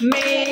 me.